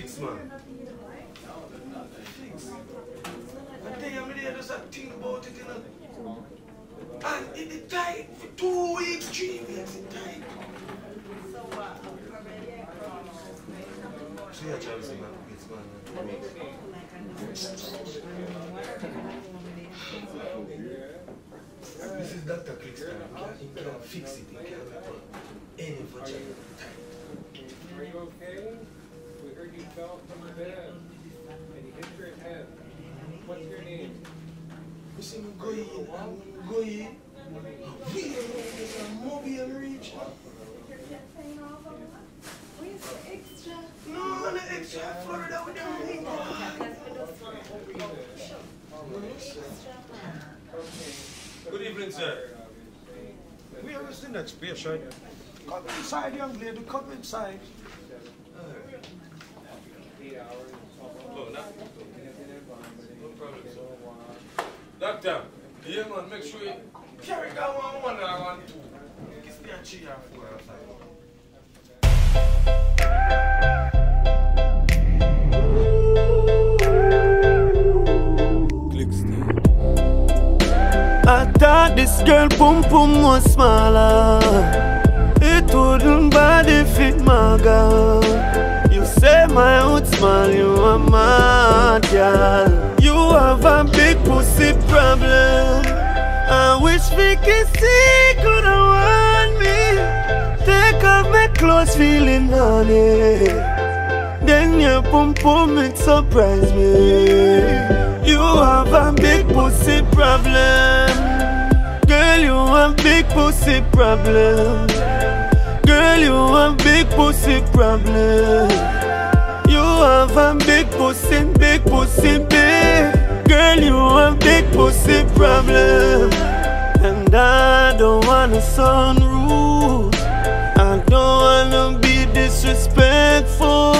fix, man. Fix. I tell you, I'm there just a think about it, you know. And it, it tight for two weeks, three weeks, it tight. See, I try to see my kids, man. This is Dr. Clickstar. He can, fix it. He can put any vagina tight. Are you okay? We fell from the bed and you hit your head. What's your name? We there's a mobile reach. No, the extra Florida with them big Good evening, sir. We are in that space, right? Come inside, young lady, come inside. Eight hours. Oh, no, no problem, sir. Doctor, yeah, man, make sure you carry that one one or one two. It's the three or four or. I thought this girl pum pum was smaller. It wouldn't body fit my girl. You have a big pussy problem. I wish C could have warned me. Take off my clothes, feeling honey. Then your pum pum it surprise me. You have a big pussy problem. Girl, you have big pussy problem. Girl, you have a big pussy problem. Have a big pussy, big pussy, big. Girl, you have big pussy problem. And I don't wanna sound rude. I don't wanna be disrespectful.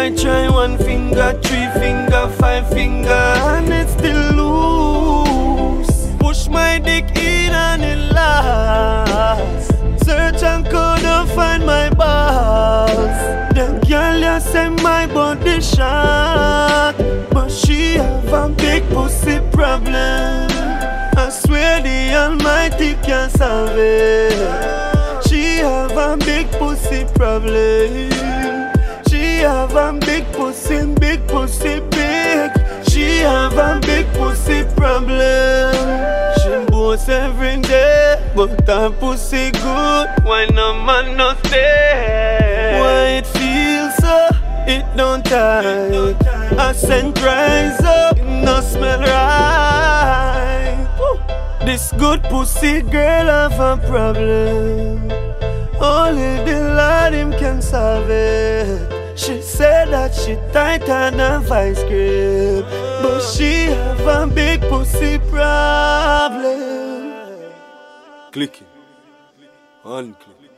I try one finger, three finger, five finger, and it's still loose. Push my dick in and it lasts. Shot, but she have a big pussy problem. I swear the Almighty can solve it. She have a big pussy problem. She have a big pussy, big pussy, big. She have a big pussy problem. She boasts every day, but her pussy good. Why no man no stay? Why it feels so? It don't tight. I scent rise up, no smell right. Woo. This good pussy girl have a problem. Only the Lord him can solve it. She said that she tight and a vice grip, but she have a big pussy problem. Clicking. Unclick.